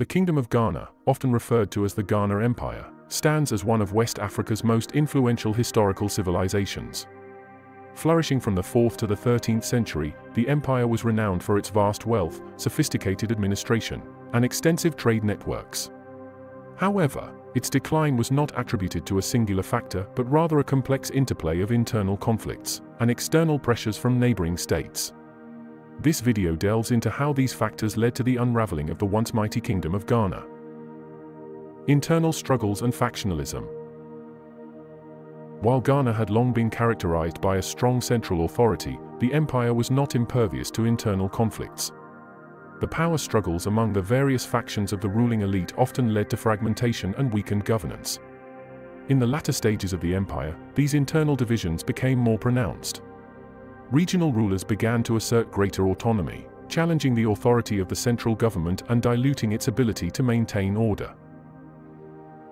The Kingdom of Ghana, often referred to as the Ghana Empire, stands as one of West Africa's most influential historical civilizations. Flourishing from the 4th to the 13th century, the empire was renowned for its vast wealth, sophisticated administration, and extensive trade networks. However, its decline was not attributed to a singular factor but rather a complex interplay of internal conflicts and external pressures from neighboring states. This video delves into how these factors led to the unraveling of the once mighty Kingdom of Ghana. Internal struggles and factionalism. While Ghana had long been characterized by a strong central authority, the empire was not impervious to internal conflicts. The power struggles among the various factions of the ruling elite often led to fragmentation and weakened governance. In the latter stages of the empire, these internal divisions became more pronounced. Regional rulers began to assert greater autonomy, challenging the authority of the central government and diluting its ability to maintain order.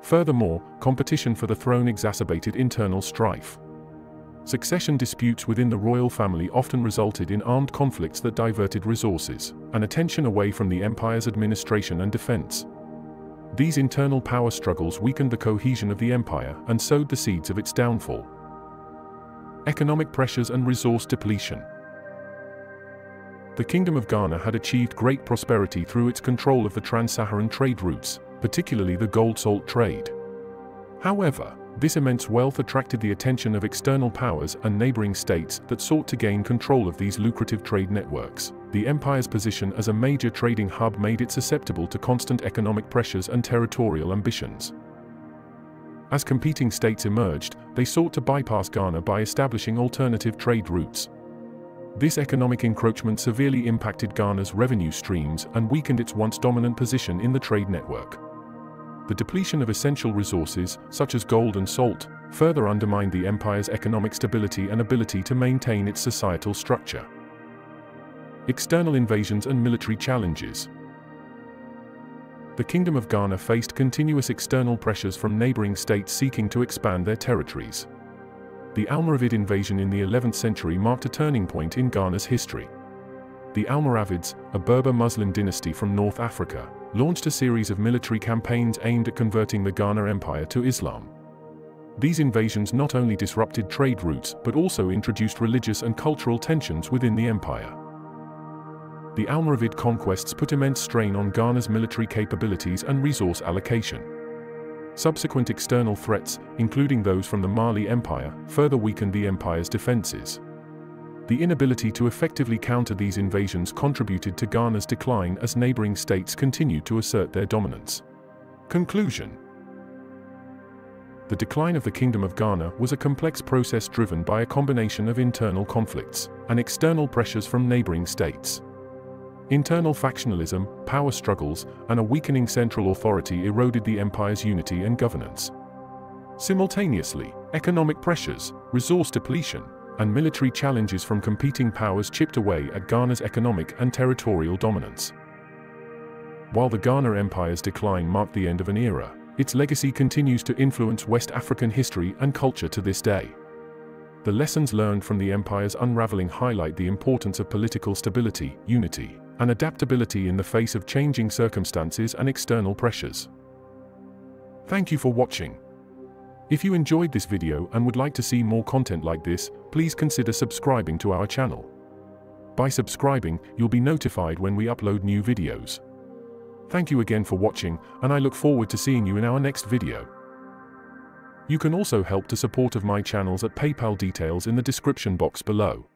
Furthermore, competition for the throne exacerbated internal strife. Succession disputes within the royal family often resulted in armed conflicts that diverted resources and attention away from the empire's administration and defense. These internal power struggles weakened the cohesion of the empire and sowed the seeds of its downfall economic pressures and resource depletion. The Kingdom of Ghana had achieved great prosperity through its control of the trans-Saharan trade routes, particularly the gold-salt trade. However, this immense wealth attracted the attention of external powers and neighboring states that sought to gain control of these lucrative trade networks. The empire's position as a major trading hub made it susceptible to constant economic pressures and territorial ambitions. As competing states emerged, they sought to bypass Ghana by establishing alternative trade routes. This economic encroachment severely impacted Ghana's revenue streams and weakened its once dominant position in the trade network. The depletion of essential resources, such as gold and salt, further undermined the empire's economic stability and ability to maintain its societal structure. External invasions and military challenges the Kingdom of Ghana faced continuous external pressures from neighboring states seeking to expand their territories. The Almoravid invasion in the 11th century marked a turning point in Ghana's history. The Almoravids, a Berber Muslim dynasty from North Africa, launched a series of military campaigns aimed at converting the Ghana Empire to Islam. These invasions not only disrupted trade routes but also introduced religious and cultural tensions within the empire the Almoravid conquests put immense strain on Ghana's military capabilities and resource allocation. Subsequent external threats, including those from the Mali Empire, further weakened the empire's defenses. The inability to effectively counter these invasions contributed to Ghana's decline as neighboring states continued to assert their dominance. Conclusion The decline of the Kingdom of Ghana was a complex process driven by a combination of internal conflicts and external pressures from neighboring states. Internal factionalism, power struggles, and a weakening central authority eroded the empire's unity and governance. Simultaneously, economic pressures, resource depletion, and military challenges from competing powers chipped away at Ghana's economic and territorial dominance. While the Ghana Empire's decline marked the end of an era, its legacy continues to influence West African history and culture to this day. The lessons learned from the empire's unraveling highlight the importance of political stability, unity, and adaptability in the face of changing circumstances and external pressures. Thank you for watching. If you enjoyed this video and would like to see more content like this, please consider subscribing to our channel. By subscribing, you'll be notified when we upload new videos. Thank you again for watching, and I look forward to seeing you in our next video. You can also help to support of my channels at PayPal details in the description box below.